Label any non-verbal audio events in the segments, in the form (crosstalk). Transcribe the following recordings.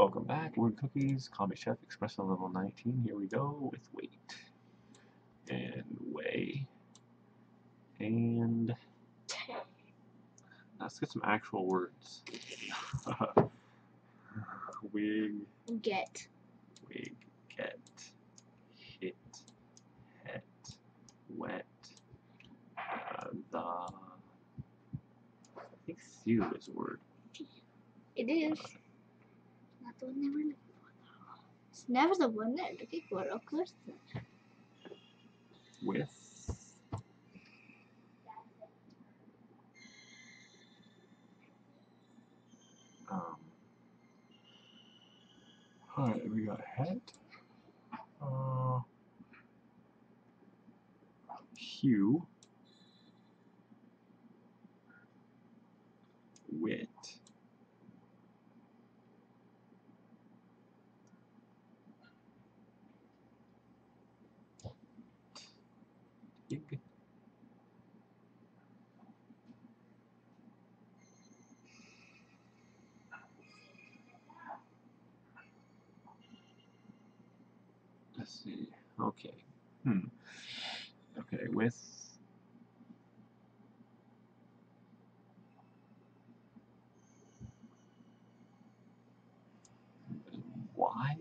Welcome back, Word Cookies, Commis Chef Espresso level 19. Here we go with weight and weigh and let's get some actual words. (laughs) Wig, Get. wig, get, hit, het, wet, uh, the. I think thew is a word. It is. Not It's never the one they're looking for, of course. with? Um. Alright we got head. Uh. Hue. Wit Ig. Let's see. Okay. Hmm. Okay, with why?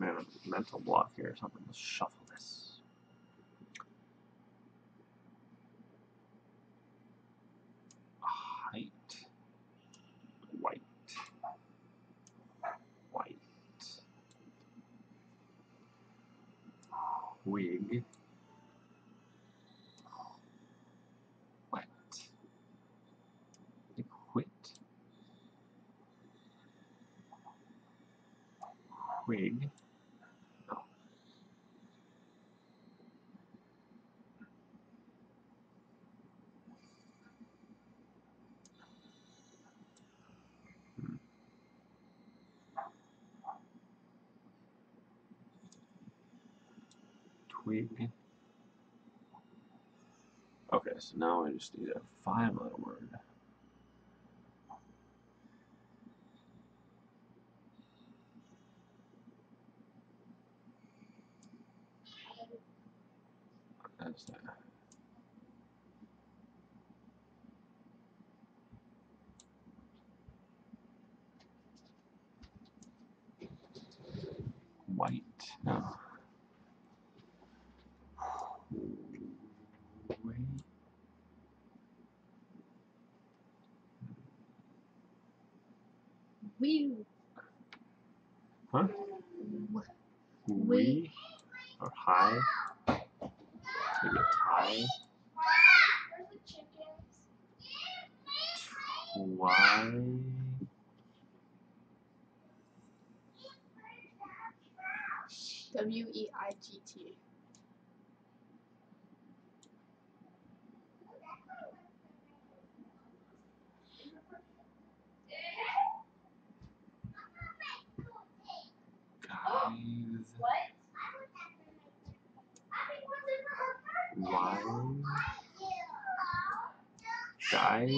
A mental block here or something. Let's shuffle this. Height. White. White. Wig. Wet. Quit. Wig. No. Hmm. Twig. Okay, so now I just need a five letter word. That's that. White. No. We. Huh? We or high. Maybe a tie. Why? W E I G T. Guys. Why? Guys.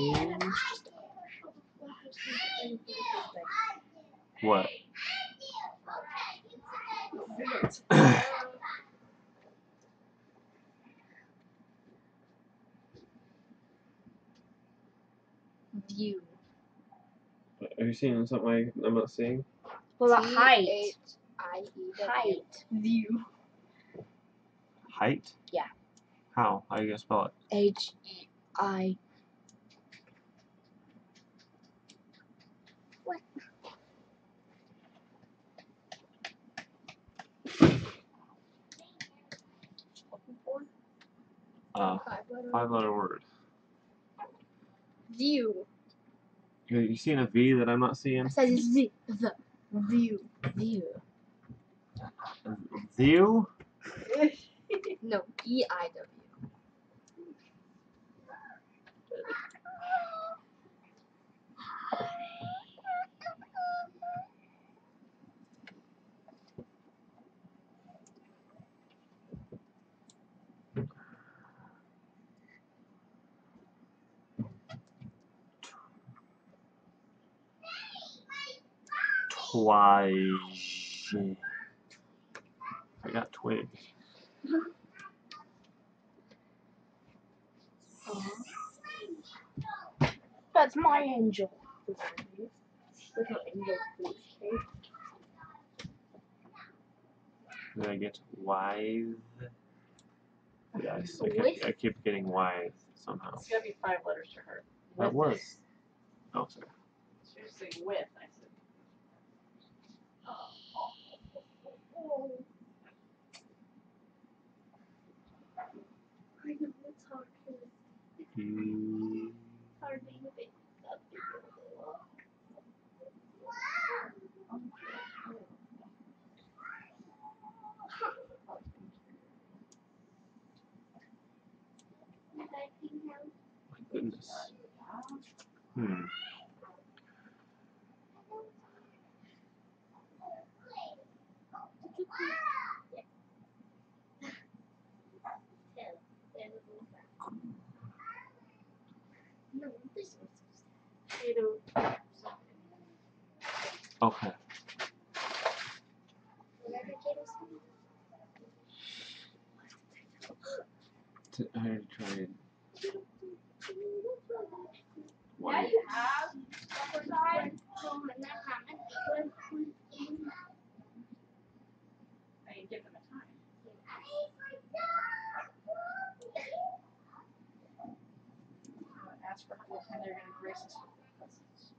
What? View. Are you seeing something I, I'm not seeing? Well, the height. Height. View. Height? Yeah. How? How are you gonna spell it? H E I. Uh, five letter. five letter word. View. You, you seeing a V that I'm not seeing? I said Z. The. View. View. View? (laughs) no, E I W. Twice. I got twig. That's my angel. Little angel food. Did I get wise? Yes, I With? keep, I keep getting wise somehow. It's gotta be five letters to her. That was. Oh, sorry. She was saying with. I I know it's hard. 'cause Mm, It's hard being a big, a big girl. I think now my goodness. Hmm. Did you clean? Yeah. Tell. There we go. No, this was Potato. something. Okay. I tried. Now one. you have. I didn't give them a time. I'm gonna ask for what time they're gonna grace us with their presence.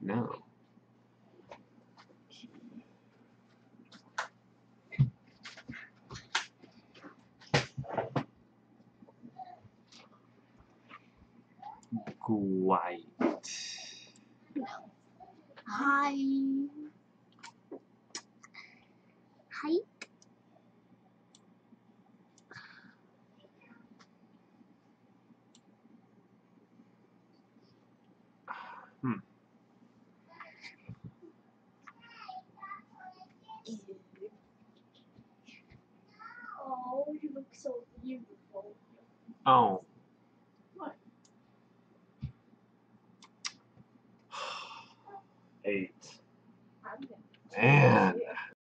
No. White. Hi. Hi. Hmm. Oh, you look so beautiful. Oh. What? Eight. I'm gonna- Man.